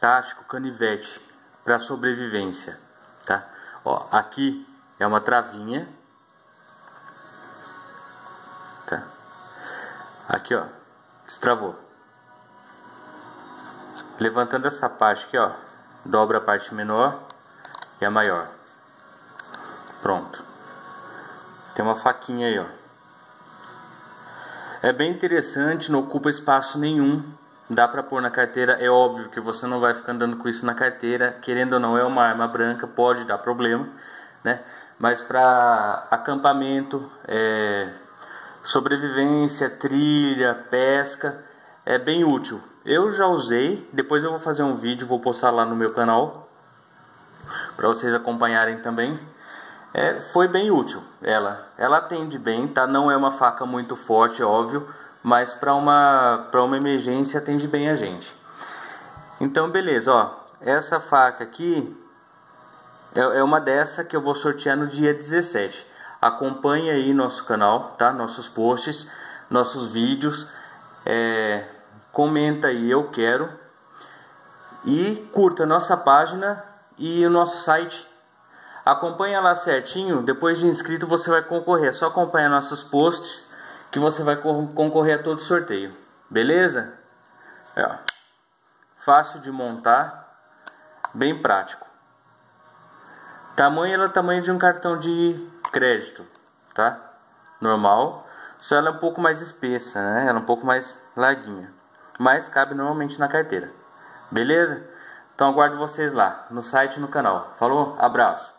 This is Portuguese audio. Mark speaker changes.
Speaker 1: tático canivete para sobrevivência, tá? Ó, aqui é uma travinha, tá? Aqui, ó, destravou. Levantando essa parte aqui, ó, dobra a parte menor e a maior. Pronto. Tem uma faquinha aí, ó. É bem interessante, não ocupa espaço nenhum. Dá pra pôr na carteira, é óbvio que você não vai ficar andando com isso na carteira. Querendo ou não, é uma arma branca, pode dar problema, né? Mas para acampamento, é, sobrevivência, trilha, pesca, é bem útil. Eu já usei, depois eu vou fazer um vídeo, vou postar lá no meu canal para vocês acompanharem também. É, foi bem útil ela. Ela atende bem, tá? Não é uma faca muito forte, é óbvio, mas para uma para uma emergência atende bem a gente. Então, beleza, ó. Essa faca aqui é, é uma dessa que eu vou sortear no dia 17. Acompanhe aí nosso canal, tá? Nossos posts, nossos vídeos. É, comenta aí, eu quero. E curta nossa página e o nosso site Acompanha lá certinho, depois de inscrito você vai concorrer. É só acompanhar nossos posts que você vai concorrer a todo sorteio. Beleza? É. Fácil de montar, bem prático. Tamanho ela é o tamanho de um cartão de crédito, tá? Normal. Só ela é um pouco mais espessa, né? Ela é um pouco mais larguinha. Mas cabe normalmente na carteira. Beleza? Então aguardo vocês lá, no site e no canal. Falou? Abraço.